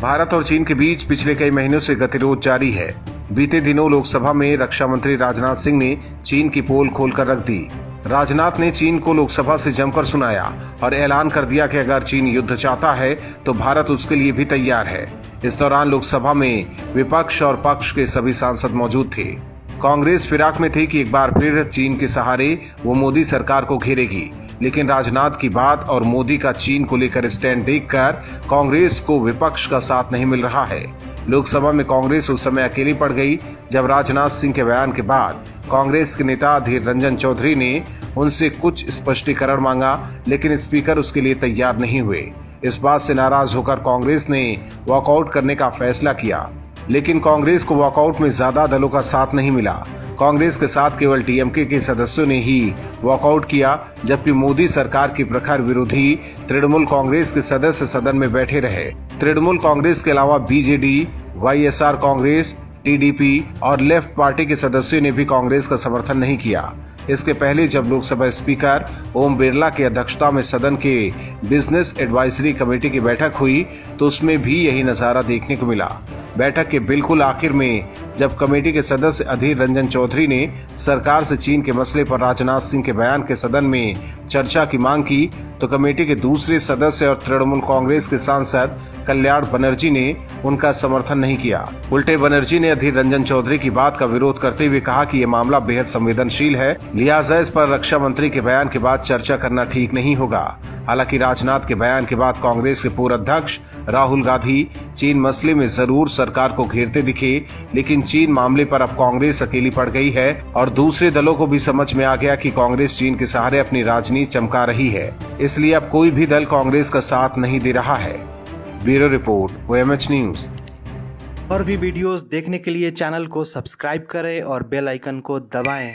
भारत और चीन के बीच पिछले कई महीनों से गतिरोध जारी है। बीते दिनों लोकसभा में रक्षा मंत्री राजनाथ सिंह ने चीन की पोल खोलकर रख दी। राजनाथ ने चीन को लोकसभा से जमकर सुनाया और ऐलान कर दिया कि अगर चीन युद्ध चाहता है तो भारत उसके लिए भी तैयार है। इस दौरान लोकसभा में विपक्ष और पक्ष के सभी सांसद मौजूद थे। कांग्रेस फिराक में थी कि एक बार फिर चीन के सहारे वो मोदी सरकार को घेरेगी। लेकिन राजनाथ की बात और मोदी का चीन को लेकर स्टैंड देखकर कांग्रेस को विपक्ष का साथ नहीं मिल रहा है। लोकसभा में कांग्रेस उस समय अकेली पड़ गई, जब राजनाथ सिंह के बयान के बाद कांग्रेस के नेता अधीर रंजन चौधरी ने उनसे कुछ स्पष्टीकरण मांगा, लेकिन स्पीकर उसके लिए तैयार नहीं हुए। इस बात से नाराज़ होकर कांग्रेस ने वॉकआउट करने का फैसला किया, लेकिन कांग्रेस को वॉकआउट में ज़्यादा दलों का साथ नहीं मिला। कांग्रेस के साथ केवल टीएमके के सदस्यों ने ही वॉकआउट किया, जबकि मोदी सरकार की प्रखर विरोधी तृणमूल कांग्रेस के सदस्य सदन में बैठे रहे। तृणमूल कांग्रेस के अलावा बीजेडी, वाईएसआर कांग्रेस, टीडीपी और लेफ़्ट पार्टी के सदस्यों ने भी कांग्रेस का समर्थन नहीं किया। इसके पहले जब लोकसभा स्पीकर ओम बिरला की अध्यक्षता में सदन के बिज़नेस एडवाइजरी कमेटी की बैठक हुई तो उसमें भी यही नज़ारा देखने को मिला। बैठक के बिल्कुल आखिर में, जब कमेटी के सदस्य अधीर रंजन चौधरी ने सरकार से चीन के मसले पर राजनाथ सिंह के बयान के सदन में चर्चा की मांग की तो कमेटी के दूसरे सदस्य और तृणमूल कांग्रेस के सांसद कल्याण बनर्जी ने उनका समर्थन नहीं किया। उल्टे बनर्जी ने अधीर रंजन चौधरी की बात का विरोध करते हुए कहा कि ये मामला बेहद संवेदनशील है। लिहाजा इस पर रक्षा मंत्री के बयान के बाद चर्चा करना ठीक नहीं होगा। हालाँकि राजनाथ के बयान के बाद कांग्रेस के पूर्व अध्यक्ष राहुल गांधी चीन मसले में ज़रूर सरकार को घेरते दिखे, लेकिन चीन मामले पर अब कांग्रेस अकेली पड़ गई है और दूसरे दलों को भी समझ में आ गया कि कांग्रेस चीन के सहारे अपनी राजनीति चमका रही है। इसलिए अब कोई भी दल कांग्रेस का साथ नहीं दे रहा है। ब्यूरो रिपोर्ट ओएमएच न्यूज़ और भी वीडियोस देखने के लिए चैनल को सब्सक्राइब करें और बेल आइकन को दबाएँ।